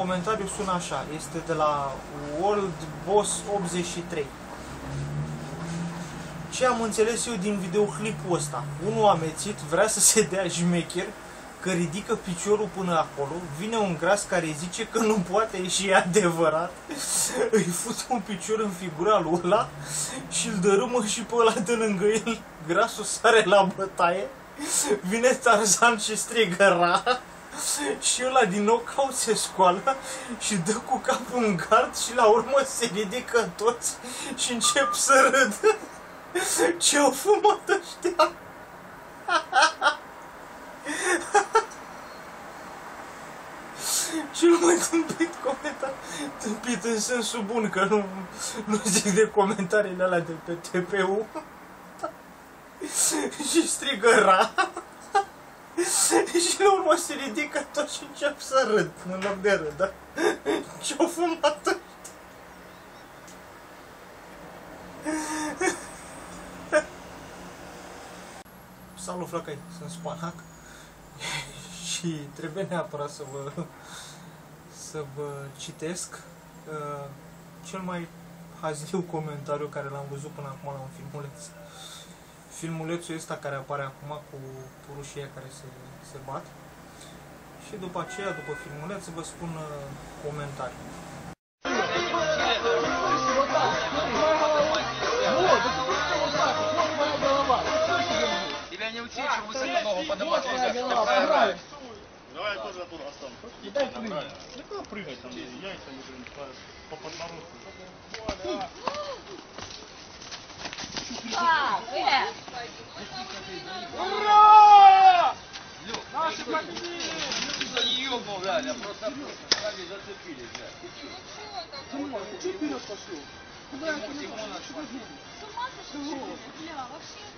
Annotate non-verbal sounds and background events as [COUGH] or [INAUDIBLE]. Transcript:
comentariu sună așa, este de la World Boss 83. Ce am înțeles eu din videoclipul ăsta? Unul amețit vrea să se dea jmecher, că ridică piciorul până acolo, vine un gras care zice că nu poate și e adevărat, [LAUGHS] îi fut un picior în figura lui ăla și îl dărâmă și pe ăla de lângă el, grasul sare la bătaie, vine Tarzan și strigă ra, și ăla din nou caut se scoală și dă cu capul în gard și la urmă se ridică toți și încep să râd. Ce-au fumat ăștia? Cel mai tâmpit comentar, tâmpit în sensul bun, că nu, nu zic de comentariile alea de pe TPU. și strigă ra. [LAUGHS] și la urmă se ridică tot și încep să râd în loc de râd, da? [LAUGHS] Ce-au fumat ăștia? [LAUGHS] Salut flăcăi, sunt Spanac și trebuie neapărat să vă, să vă citesc uh, cel mai hazliu comentariu care l-am văzut până acum la un filmuleț Filmulețul ăsta care apare acum cu purușii care se, se bat și după aceea, după filmuleț, vă spun uh, comentarii. Тебя не учили, что высоко ногу поднимать нельзя, ты проиграешь. Давай я тоже оттуда остану. И дай прыгать. Да куда прыгать там, яйца уже по, по За нее был, блядь, а просто сами зацепились, блядь. Тимон, ты что вперед пошел? Куда я Тимон, Тимон, Что С ума сошел? Бля, вообще.